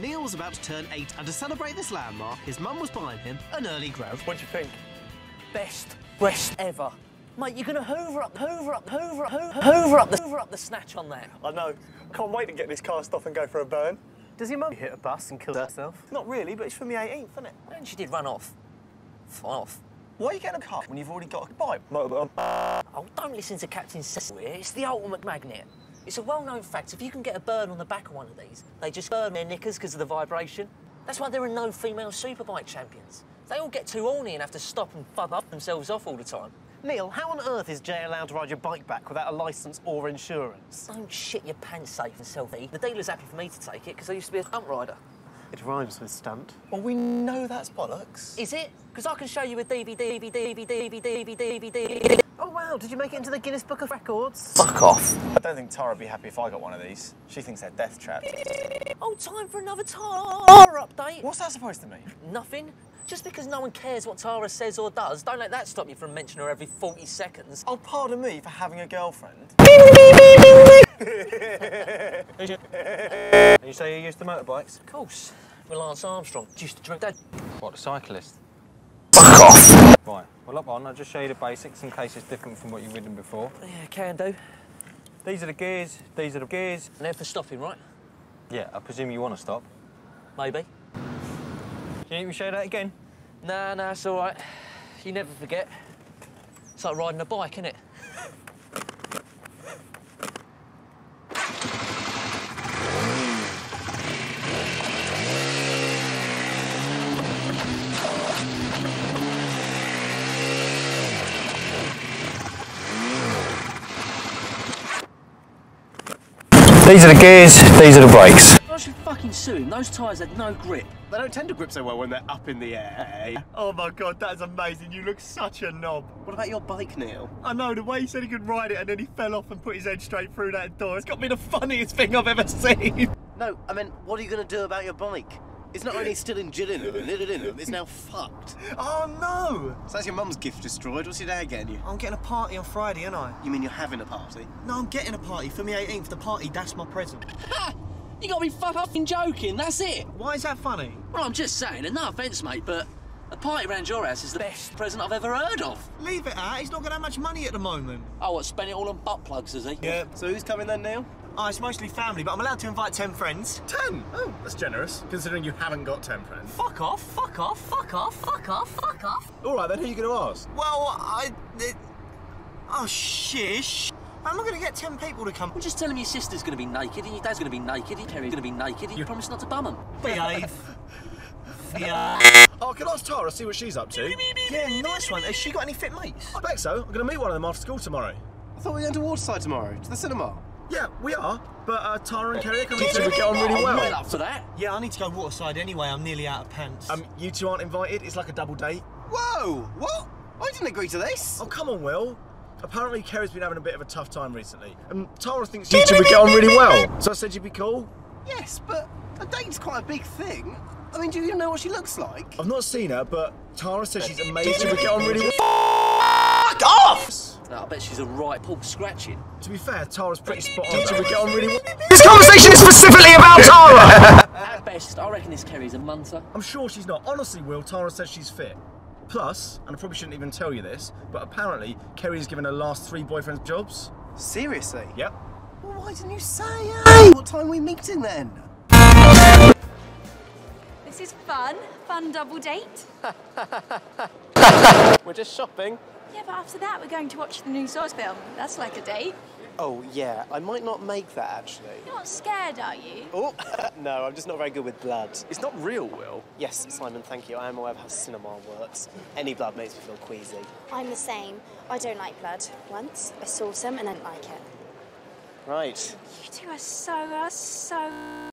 to turn eight, and to celebrate this landmark, his mum was buying him an early grove. What do you think? Best breast ever. Mate, you're gonna hoover up, hoover up, hoover up, hoover, hoover up the hoover up the snatch on that. I know. Can't wait to get this cast off and go for a burn. Does your mum hit a bus and kill uh, herself? Not really, but it's for me 18th, isn't it? And she did run off. Fine off. Why are you getting a car when you've already got a bike? Motorbike. Oh, don't listen to Captain Cecil here. It's the ultimate magnet. It's a well-known fact. If you can get a burn on the back of one of these, they just burn their knickers because of the vibration. That's why there are no female superbike champions. They all get too horny and have to stop and fuck up themselves off all the time. Neil, how on earth is Jay allowed to ride your bike back without a licence or insurance? Don't shit your pants safe and selfie. The dealer's happy for me to take it because I used to be a stunt rider. It rhymes with stunt. Well, we know that's bollocks. Is it? Because I can show you a DVD, DVD, DVD, DVD, DVD. Oh wow, did you make it into the Guinness Book of Records? Fuck off. I don't think Tara would be happy if I got one of these. She thinks they're death traps. Oh, time for another Tara update. What's that supposed to mean? Nothing. Just because no one cares what Tara says or does, don't let that stop you from mentioning her every 40 seconds. Oh, pardon me for having a girlfriend. You say you used the motorbikes? Of course. With Lance Armstrong. Used to drink that. What, a cyclist? Right. Well, up on, I'll just show you the basics in case it's different from what you've ridden before. Yeah, can do. These are the gears, these are the gears. And they're for stopping, right? Yeah, I presume you want to stop. Maybe. Do you need me to show you that again? Nah, nah, it's all right. You never forget. It's like riding a bike, innit? These are the gears, these are the brakes. I should fucking sue him. Those tyres had no grip. They don't tend to grip so well when they're up in the air. Oh my god, that's amazing. You look such a knob. What about your bike, Neil? I know, the way he said he could ride it and then he fell off and put his head straight through that door. It's got me the funniest thing I've ever seen. No, I mean, what are you going to do about your bike? It's not only still in Gillingham, it's now fucked. Oh no! So that's your mum's gift destroyed. What's your dad getting you? I'm getting a party on Friday, aren't I? You mean you're having a party? No, I'm getting a party for me 18th. The party, that's my present. Ha! You gotta be fucking joking, that's it. Why is that funny? Well, I'm just saying, and no offence, mate, but a party around your house is the best present I've ever heard of. Leave it out. He's not got that much money at the moment. Oh, what, spend it all on butt plugs, is he? Yeah. So who's coming then, Neil? Oh, it's mostly family, but I'm allowed to invite 10 friends. 10? Oh, that's generous, considering you haven't got 10 friends. Fuck off, fuck off, fuck off, fuck off, fuck off. All right, then who are you going to ask? Well, I. It, oh, shish. How am I going to get 10 people to come? Well, just tell him your sister's gonna be naked and your dad's gonna be naked and Kerry's gonna be naked and you promise not to bum him. Behave. yeah. Oh, I can ask Tara, see what she's up to. yeah, nice one. Has she got any fit mates? I bet so. I'm going to meet one of them after school tomorrow. I thought we were going to Waterside tomorrow, to the cinema. Yeah, we are. But uh, Tara and Kerry are coming too. We get on really I'm well well. up for that. Yeah, I need to go waterside anyway. I'm nearly out of pants. Um, you two aren't invited. It's like a double date. Whoa! What? I didn't agree to this. Oh, come on, Will. Apparently, Kerry's been having a bit of a tough time recently. And Tara thinks you two would get on really well. So I said you'd be cool. Yes, but a date's quite a big thing. I mean, do you even know what she looks like? I've not seen her, but Tara says she's amazing. We get on really well. Fuck off! No, I bet she's a right Paul scratching. To be fair, Tara's pretty spot on. So we get on really well. This conversation is specifically about Tara! At best, I reckon this Kerry's a munter. I'm sure she's not. Honestly, Will, Tara says she's fit. Plus, and I probably shouldn't even tell you this, but apparently Kerry's given her last three boyfriends jobs. Seriously? Yep. Well, why didn't you say it? What time are we meeting then? This is fun. Fun double date. We're just shopping. Yeah, but after that, we're going to watch the new Saw film. That's like a date. Oh, yeah, I might not make that actually. You're not scared, are you? Oh, no, I'm just not very good with blood. It's not real, Will. Yes, Simon, thank you. I am aware of how cinema works. Any blood makes me feel queasy. I'm the same. I don't like blood. Once I saw some and I didn't like it. Right. You two are so, are so